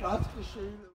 Kağıt şeyi